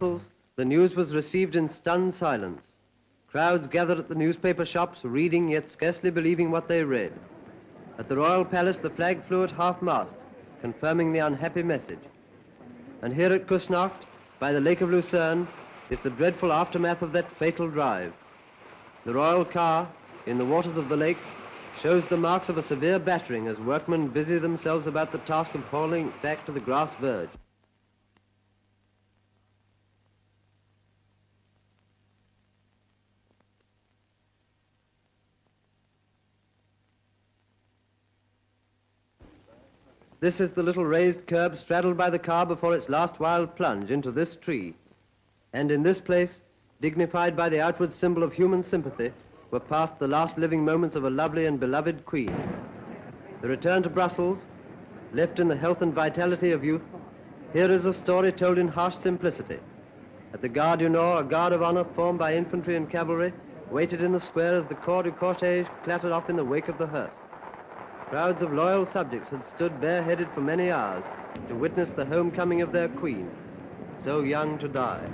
The news was received in stunned silence. Crowds gathered at the newspaper shops, reading yet scarcely believing what they read. At the royal palace, the flag flew at half-mast, confirming the unhappy message. And here at Küssnacht, by the Lake of Lucerne, is the dreadful aftermath of that fatal drive. The royal car, in the waters of the lake, shows the marks of a severe battering as workmen busy themselves about the task of hauling back to the grass verge. This is the little raised curb straddled by the car before its last wild plunge into this tree. And in this place, dignified by the outward symbol of human sympathy, were passed the last living moments of a lovely and beloved queen. The return to Brussels, left in the health and vitality of youth, here is a story told in harsh simplicity. At the Gare du Nord, a guard of honor formed by infantry and cavalry waited in the square as the corps du cortege clattered off in the wake of the hearse. Crowds of loyal subjects had stood bareheaded for many hours to witness the homecoming of their queen, so young to die.